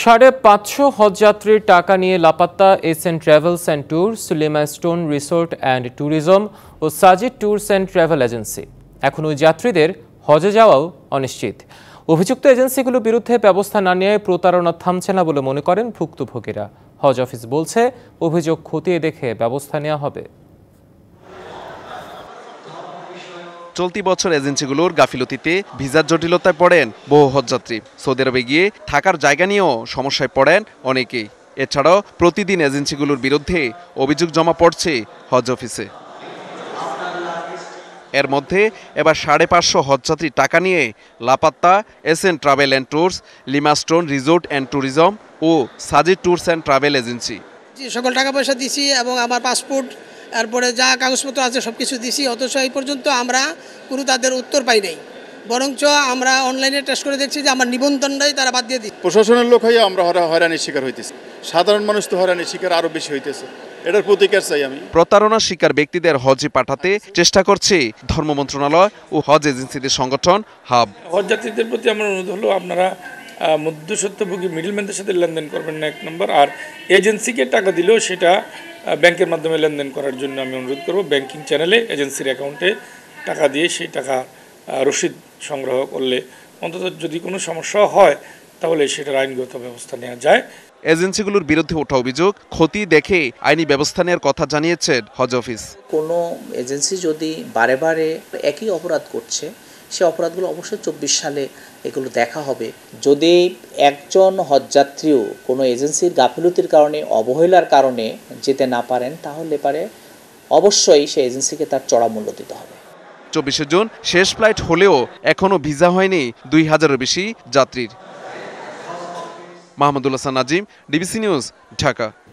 সাড়ে পাঁচশো হজযাত্রীর টাকা নিয়ে লাপাত্তা S N travels and tour Limestone resort and tourism O Sajid tours and travel agency. এখন ওই যাত্রীদের হজে যাওয়াও অনিশ্চিত। অভিযুক্ত এজেন্সিগুলোর বিরুদ্ধে ব্যবস্থা না নিয়ে প্রতারণা থামছে না বলে মনে করেন ভুক্তভোগীরা। হজ অফিস বলছে, অভিযোগ খতিয়ে দেখে ব্যবস্থা নেওয়া হবে। চলতি বছর এজেন্সিগুলোর গাফিলতিতে ভিসার জটিলতায় পড়েন বহু হজযাত্রী। সৌদি আরবে গিয়ে থাকার জায়গা নিয়েও সমস্যায় পড়েন অনেকেই। এছাড়াও প্রতিদিন এজেন্সিগুলোর বিরুদ্ধে অভিযোগ জমা পড়ছে হজ অফিসে। এর মধ্যে এবার সাড়ে পাঁচশো হজযাত্রী টাকা নিয়ে লাপাত্তা, S N travel and tours Limestone resort and tourism O Saji tours and travel agency. সকল টাকা পয়সা দিছি এবং আমার পাসপোর্ট তারপরে যা কাগজপত্র আছে সব কিছু দিছি অথচ এই পর্যন্ত আমরা কোনো তাদের উত্তর পাই নাই। বরঞ্চ আমরা অনলাইনে টেস্ট করে দেখছি যে আমার নিবন্ধনটাই তারা বাদ দিয়ে দিচ্ছে। প্রশাসনের লোক হয়ে আমরা হয়রানির শিকার হইতেছি। সাধারণ মানুষ তো হয়রানির শিকার আরও বেশি হইতেছে। এটার প্রতিকার চাই আমি। প্রতারণার শিকার ব্যক্তিদের হজে পাঠাতে চেষ্টা করছে ধর্ম মন্ত্রণালয় ও হজ এজেন্সিদের সংগঠন হাব। হজযাত্রীদের প্রতি আমার অনুরোধ হলো আপনারা মধ্যস্বত্বভোগী মিডলম্যানদের সাথে লেনদেন করবেন না এক নম্বর। আর এজেন্সিকে টাকা দিলেও সেটা ব্যাংকের মাধ্যমে লেনদেন করার জন্য আমি অনুরোধ করব। ব্যাংকিং চ্যানেলে এজেন্সির অ্যাকাউন্টে টাকা দিয়ে সেই টাকা রসিদ সংগ্রহ করলে অন্তত যদি কোনো সমস্যা হয় তাহলে সেটার আইনগত ব্যবস্থা নেওয়া যায়। এজেন্সিগুলোর বিরুদ্ধে ওঠা অভিযোগ ক্ষতি দেখে আইনি ব্যবস্থা নেওয়ার কথা জানিয়েছেন হজ অফিস। কোনো এজেন্সি যদি বারে বারে একই অপরাধ করছে সে অপরাধগুলো অবশ্যই চব্বিশ সালে এগুলো দেখা হবে। যদি একজন হজযাত্রীও কোনো এজেন্সির গাফিলতির কারণে, অবহেলার কারণে যেতে না পারেন, তাহলে পারে অবশ্যই সেই এজেন্সিকে তার চড়া মূল্য দিতে হবে। চব্বিশে জুন, শেষ ফ্লাইট হলেও এখনও ভিসা হয়নি দুই হাজারের বেশি যাত্রীর। Mahmudul Hasan Nazim, DBC news, Dhaka.